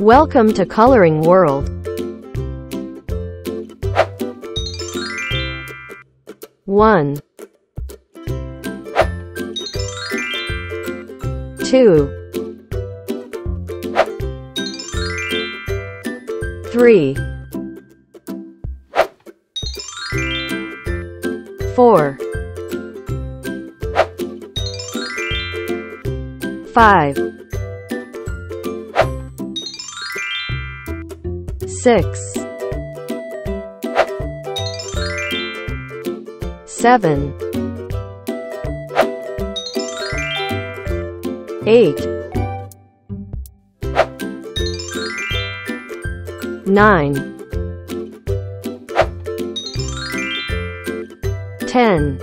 Welcome to Coloring World. One, two, three, four, five, six, seven, eight, nine, ten,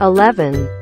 eleven,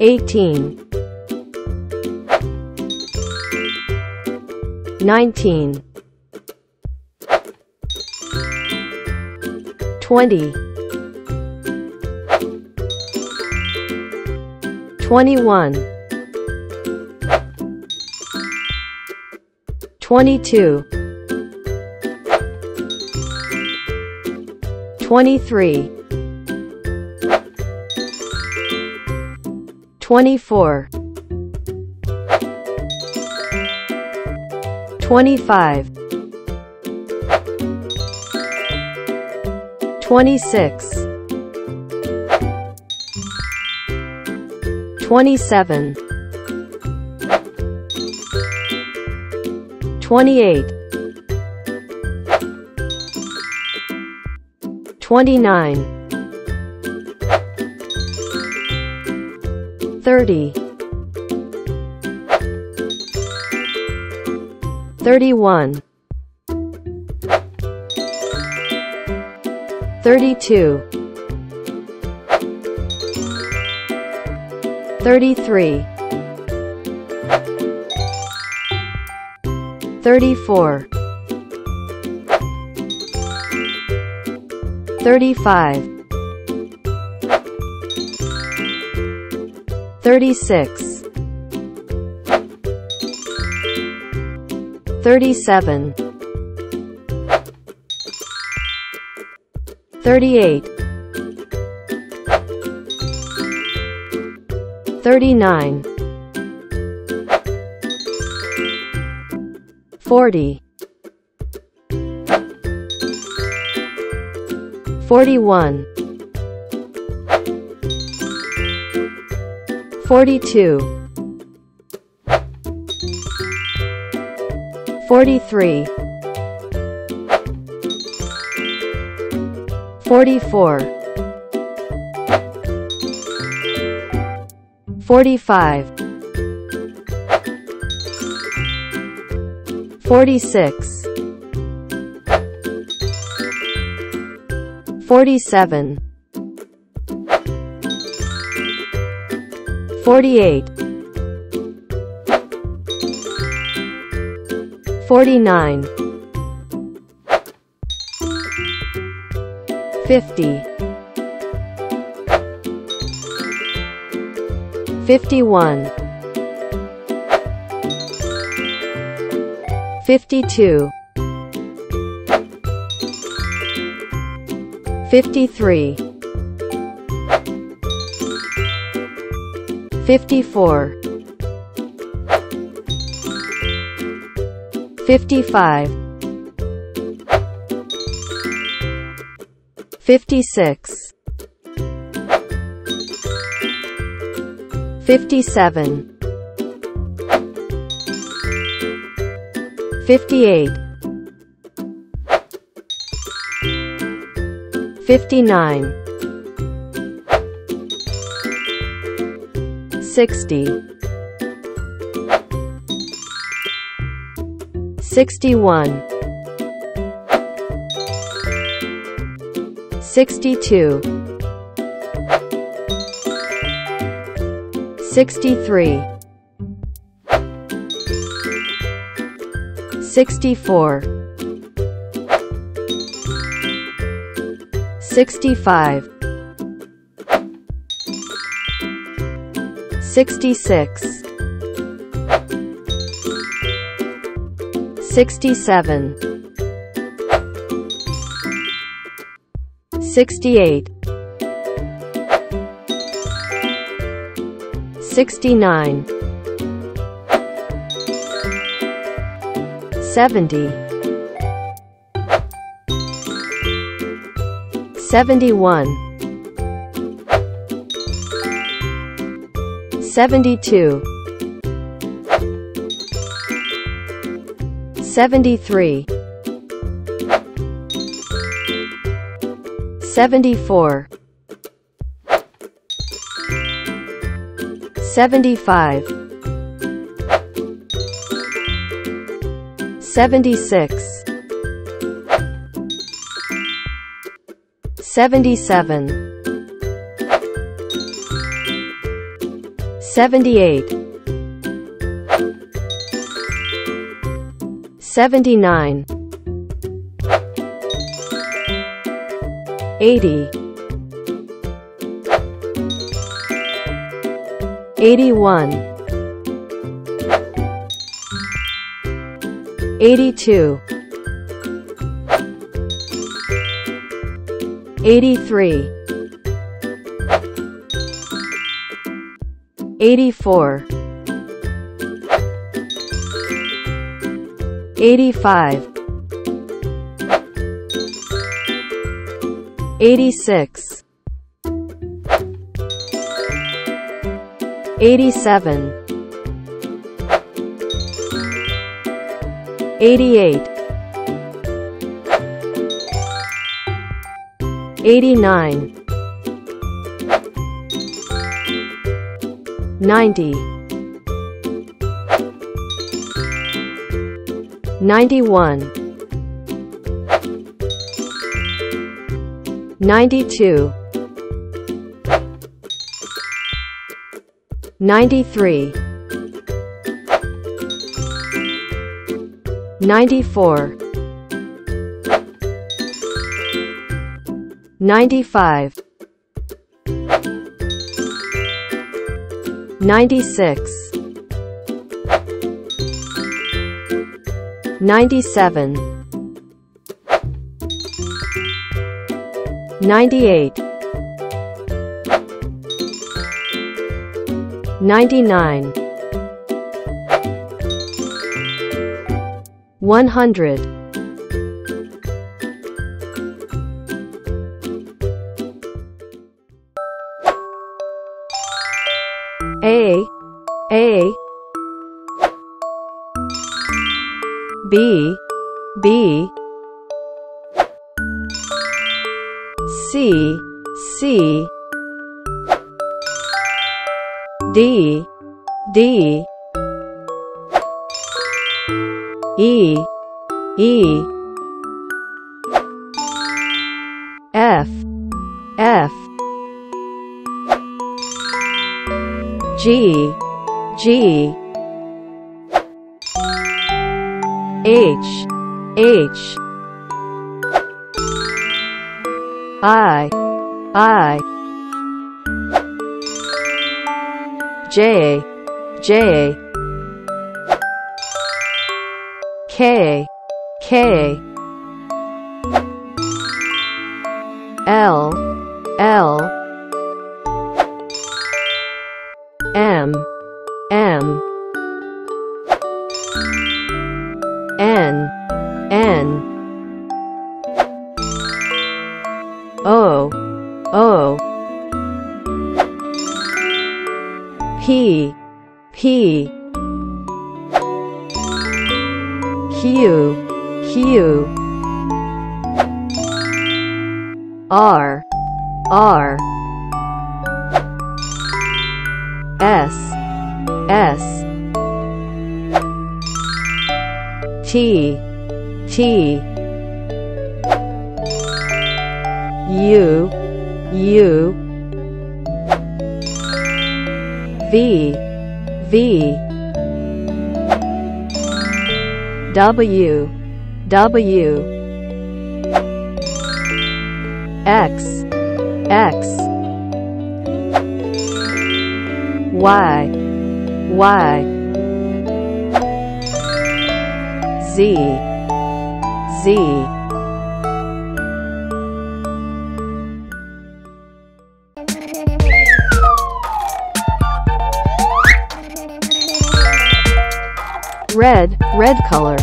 fourteen, fifteen, sixteen, seventeen, eighteen, nineteen, twenty, twenty-one, twenty-two, twenty-three, twenty-four, twenty-five, twenty-six, twenty-seven, twenty-eight, twenty-nine, thirty, thirty-one, thirty-two, thirty-three, thirty-four, thirty-five, thirty-six, thirty-seven, thirty-eight, thirty-nine, forty, forty-one, forty-two, forty-three, forty-four, forty-five, forty-six, forty-seven, forty-eight, forty-nine, fifty, fifty-one, fifty-two, fifty-three, fifty-four, fifty-five, fifty-six, fifty-seven, fifty-eight, fifty-nine, sixty, sixty-one, sixty-two, sixty-three, sixty-four, sixty-five, sixty-six, sixty-seven, sixty-eight, sixty-nine, seventy, seventy-one, seventy-two, seventy-three, seventy-four, seventy-five, seventy-six, seventy-seven, seventy-eight, seventy-nine, eighty, eighty-one, eighty-two, eighty-three, eighty-four, eighty-five, eighty-six, eighty-seven, eighty-eight, eighty-nine, ninety, ninety-one, ninety-two, ninety-three, ninety-four, ninety-five, ninety-six, ninety-seven, ninety-eight, ninety-nine, one hundred, A A B B C C D D E E F F G. G. H. H. I. I. J. J. K. K. L. L M. M. N. N. O. O. P. P. Q. Q. R. R S S. T T. U U. V V. W W. X X Y Y Z. Z. Red, red color.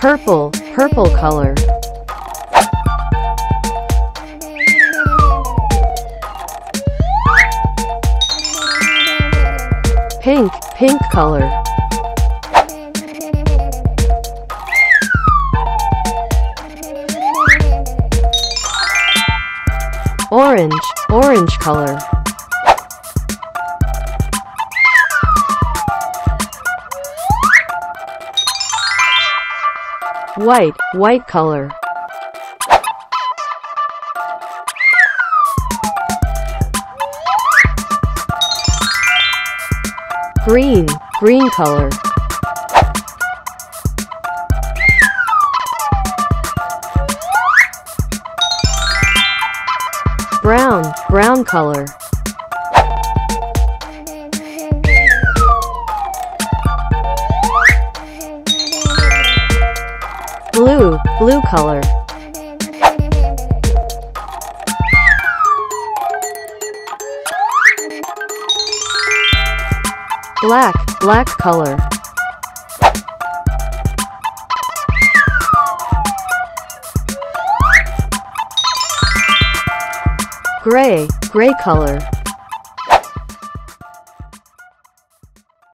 Purple, purple color. Pink, pink color. Orange, orange color. White, white color. Green, green color. Brown, brown color. Blue, blue color. Black, black color. Gray, gray color.